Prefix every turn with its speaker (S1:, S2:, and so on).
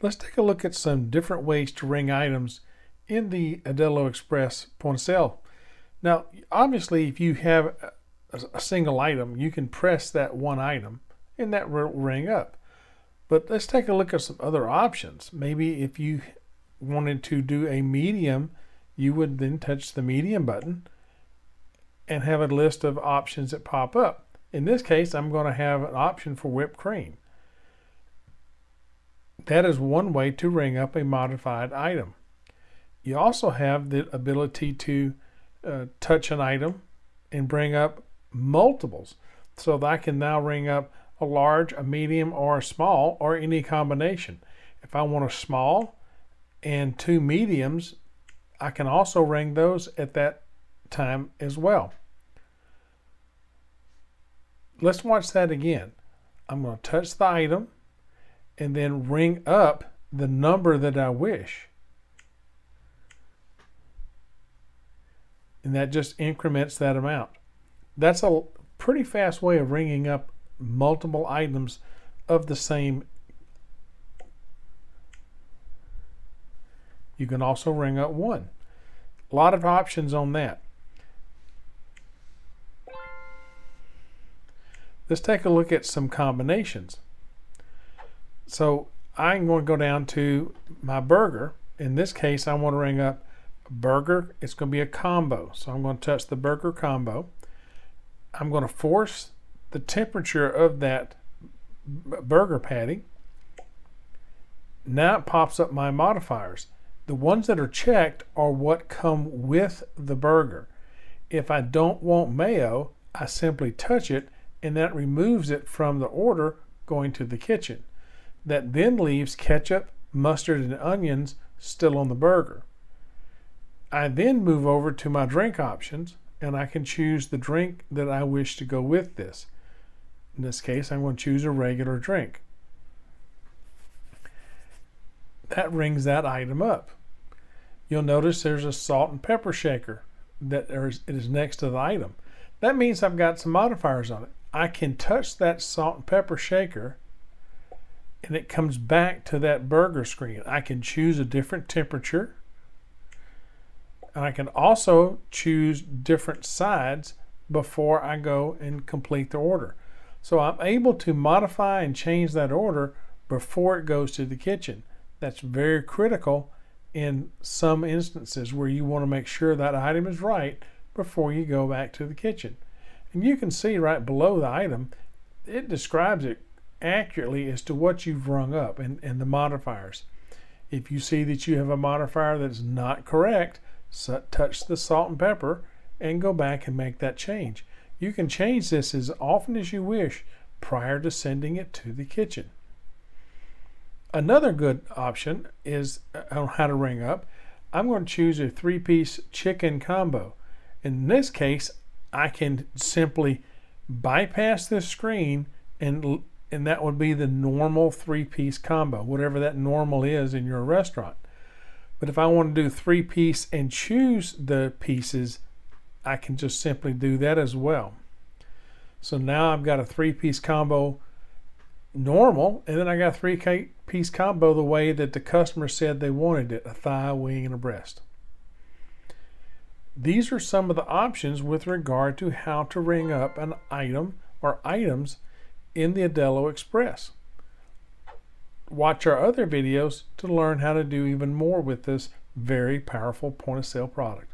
S1: Let's take a look at some different ways to ring items in the Aldelo Express point of sale. Now, obviously, if you have a single item, you can press that one item and that will ring up. But let's take a look at some other options. Maybe if you wanted to do a medium, you would then touch the medium button and have a list of options that pop up. In this case, I'm going to have an option for whipped cream. That is one way to ring up a modified item. You also have the ability to uh, touch an item and bring up multiples. So that I can now ring up a large, a medium, or a small, or any combination. If I want a small and two mediums, I can also ring those at that time as well. Let's watch that again. I'm going to touch the item and then ring up the number that I wish. And that just increments that amount. That's a pretty fast way of ringing up multiple items of the same. You can also ring up one. A lot of options on that. Let's take a look at some combinations. So I'm going to go down to my burger. In this case, I want to ring up a burger. It's going to be a combo. So I'm going to touch the burger combo. I'm going to force the temperature of that burger patty. Now it pops up my modifiers. The ones that are checked are what come with the burger. If I don't want mayo, I simply touch it and that removes it from the order going to the kitchen that then leaves ketchup, mustard, and onions still on the burger. I then move over to my drink options and I can choose the drink that I wish to go with this. In this case, I'm going to choose a regular drink. That rings that item up. You'll notice there's a salt and pepper shaker that is next to the item. That means I've got some modifiers on it. I can touch that salt and pepper shaker and it comes back to that burger screen. I can choose a different temperature. And I can also choose different sides before I go and complete the order. So I'm able to modify and change that order before it goes to the kitchen. That's very critical in some instances where you want to make sure that item is right before you go back to the kitchen. And you can see right below the item, it describes it accurately as to what you've rung up and, and the modifiers. If you see that you have a modifier that's not correct, so touch the salt and pepper and go back and make that change. You can change this as often as you wish prior to sending it to the kitchen. Another good option is uh, on how to ring up. I'm going to choose a three-piece chicken combo. In this case, I can simply bypass this screen and and that would be the normal three-piece combo, whatever that normal is in your restaurant. But if I want to do three-piece and choose the pieces, I can just simply do that as well. So now I've got a three-piece combo normal, and then I got a three-piece combo the way that the customer said they wanted it, a thigh, wing, and a breast. These are some of the options with regard to how to ring up an item or items in the Aldelo Express. Watch our other videos to learn how to do even more with this very powerful point of sale product.